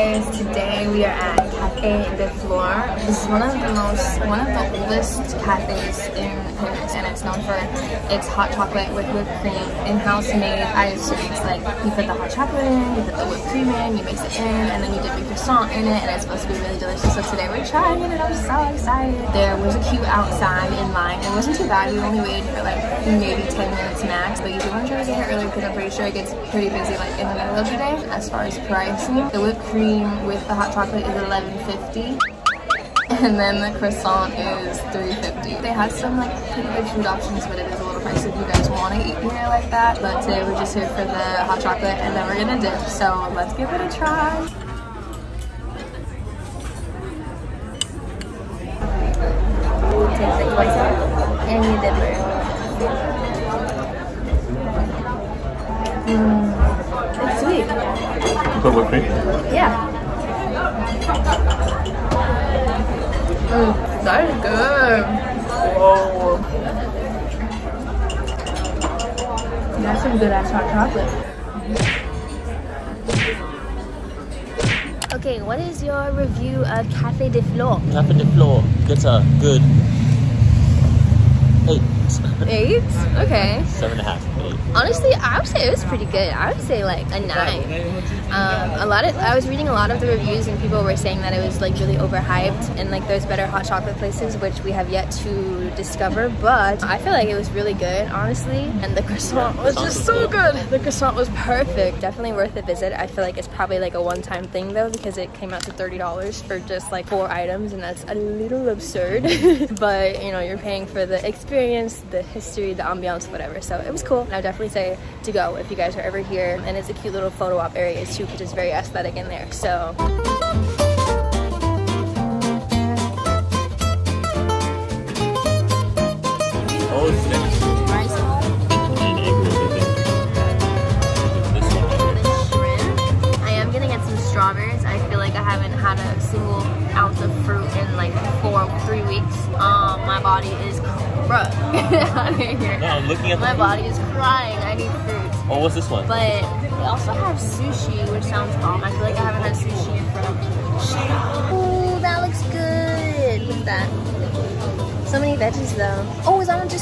guys, today we are at Cafe de Flore. This is one of the most, one of the oldest cafes in Paris it's known for its hot chocolate with whipped cream, in-house made ice drinks. Like you put the hot chocolate in, you put the whipped cream in, you mix it in, and then you dip your croissant in it and it's supposed to be really delicious. So today we're trying it and I'm so excited. There was a queue outside in line. It wasn't too bad. We only waited for like maybe 10 minutes max, but you do want to try to get here early because I'm pretty sure it gets pretty busy like in the middle of the day as far as pricing. The whipped cream with the hot chocolate is 11.50 and then the croissant is 3.50. They have some like pretty good food options, but it is a little pricey if you guys want to eat here like that. But today we're just here for the hot chocolate and then we're gonna dip. So let's give it a try. Takes like twice and you dip it. Mm, it's sweet. Put whipped cream? Yeah. Mm, that is good. Whoa. That's some good ass hot chocolate. Okay, what is your review of Cafe de Flore? Cafe de Flore. Gets a good eight. Eight? Okay. Seven and a half. Eight. Honestly, I would say it was pretty good. I would say like a nine. Um, a lot of I was reading a lot of the reviews and people were saying that it was like really overhyped and like there's better hot chocolate places which we have yet to discover. But I feel like it was really good, honestly. And the croissant was just so good. The croissant was perfect. Definitely worth a visit. I feel like it's probably like a one-time thing though because it came out to thirty dollars for just like four items and that's a little absurd. but you know you're paying for the experience, the history, the ambiance, whatever. So it was cool. I would definitely say to go if you guys are ever here. And it's a cute little photo op area too, which is very aesthetic in there. So. Oh, it's Rice and egg rolls, I. This one. shrimp. I am gonna get some strawberries. I feel like I haven't had a single ounce of fruit in like four, three weeks. Um, my body is, here. No, I'm looking at the My body is crying. I need fruit. Oh, what's this one? But they also have sushi, which sounds bomb. I feel like I haven't had sushi in forever. Shut up. Ooh, that looks good. Look at that. So many veggies though. Oh,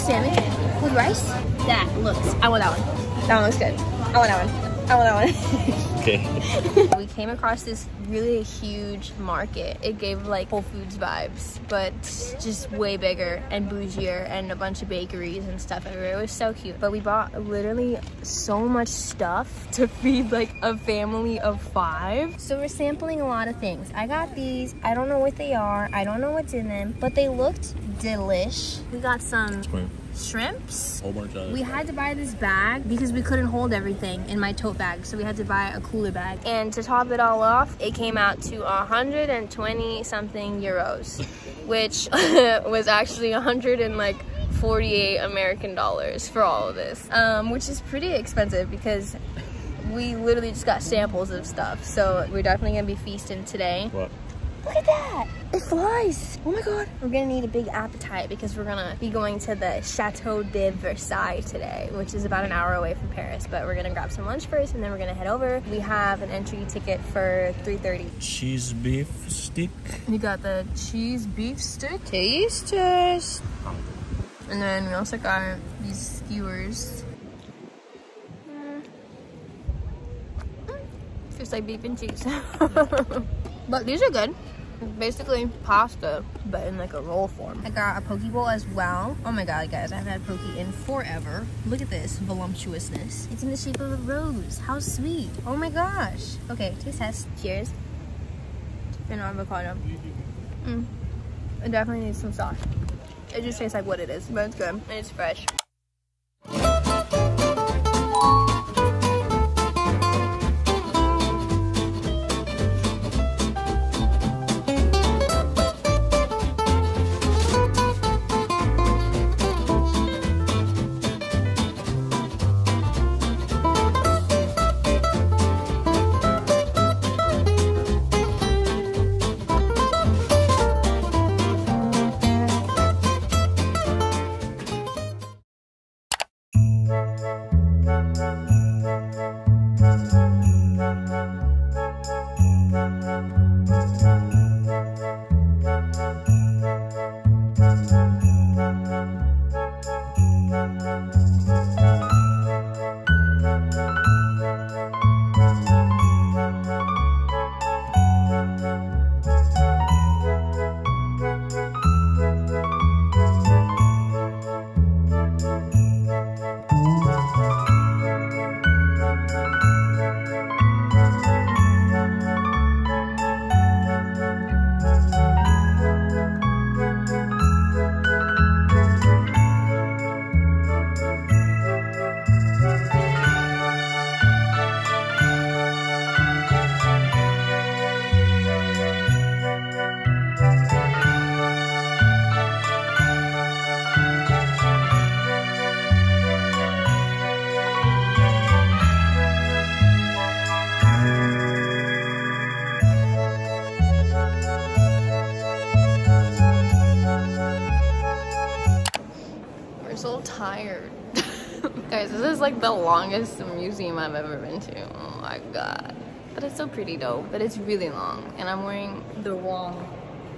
salmon with rice? That looks. I want that one. That one looks good. I want that one. I want that one. Okay. we came across this really huge market. It gave like Whole Foods vibes, but just way bigger and bougier and a bunch of bakeries and stuff everywhere. It was so cute. But we bought literally so much stuff to feed like a family of five. So we're sampling a lot of things. I got these. I don't know what they are. I don't know what's in them, but they looked delish. We got some shrimps. Whole bunch of We had to buy this bag because we couldn't hold everything in my tote bag, so we had to buy a cooler bag. And to top it all off, it came out to 120 something euros, which was actually 100 and like 48 American dollars for all of this, um, which is pretty expensive because we literally just got samples of stuff. So we're definitely gonna be feasting today. What? Look at that! It flies! Oh my god. We're gonna need a big appetite because we're gonna be going to the Chateau de Versailles today, which is about an hour away from Paris. But we're gonna grab some lunch first and then we're gonna head over. We have an entry ticket for 3.30. Cheese beef stick. We got the cheese beef stick. Taste test. And then we also got these skewers. Mm. Mm. Tastes like beef and cheese. but these are good. Basically pasta, but in like a roll form. I got a poke bowl as well. Oh my god, guys, I haven't had poke in forever. Look at this voluptuousness. It's in the shape of a rose. How sweet. Oh my gosh. Okay, taste test. Cheers. And avocado. Mm. It definitely needs some sauce. It just tastes like what it is, but it's good and it's fresh. Is like the longest museum I've ever been to. Oh my god. But it's so pretty though, but it's really long. And I'm wearing the wrong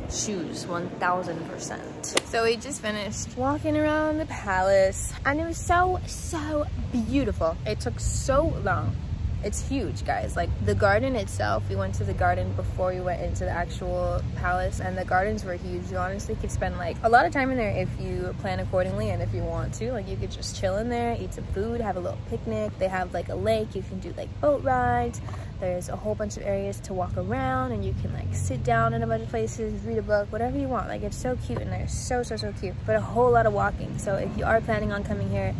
shoes 1000% so we just finished walking around the palace and it was so so beautiful it took so long it's huge guys. Like the garden itself we went to the garden before we went into the actual palace and the gardens were huge. You honestly could spend like a lot of time in there if you plan accordingly and if you want to. Like you could just chill in there eat some food have a little picnic. They have like a lake. You can do like boat rides. There's a whole bunch of areas to walk around and you can like sit down in a bunch of places read a book whatever you want. Like it's so cute in there. So so so cute. But a whole lot of walking. So if you are planning on coming here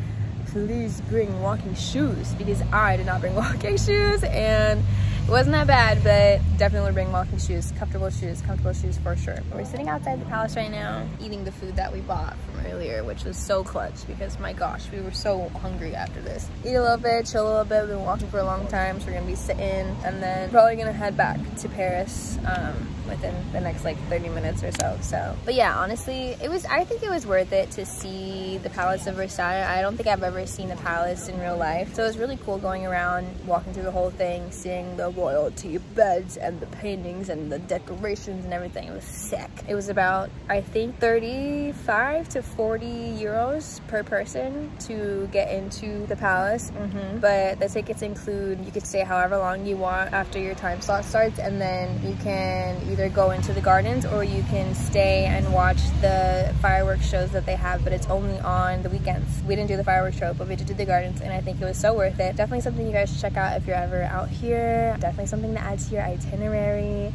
please bring walking shoes because I did not bring walking shoes and it wasn't that bad, but definitely bring walking shoes, comfortable shoes, comfortable shoes for sure. We're sitting outside the palace right now, eating the food that we bought from earlier, which was so clutch because my gosh, we were so hungry after this. Eat a little bit, chill a little bit. We've been walking for a long time, so we're gonna be sitting and then probably gonna head back to Paris um, within the next like 30 minutes or so. So, but yeah, honestly, it was, I think it was worth it to see the Palace of Versailles. I don't think I've ever seen the palace in real life. So it was really cool going around, walking through the whole thing, seeing the royalty beds and the paintings and the decorations and everything. It was sick. It was about, I think, 35 to 40 euros per person to get into the palace. Mm -hmm. But the tickets include, you could stay however long you want after your time slot starts and then you can either go into the gardens or you can stay and watch the fireworks shows that they have, but it's only on the weekends. We didn't do the fireworks show, but we did do the gardens and I think it was so worth it. Definitely something you guys should check out if you're ever out here. Definitely something to add to your itinerary.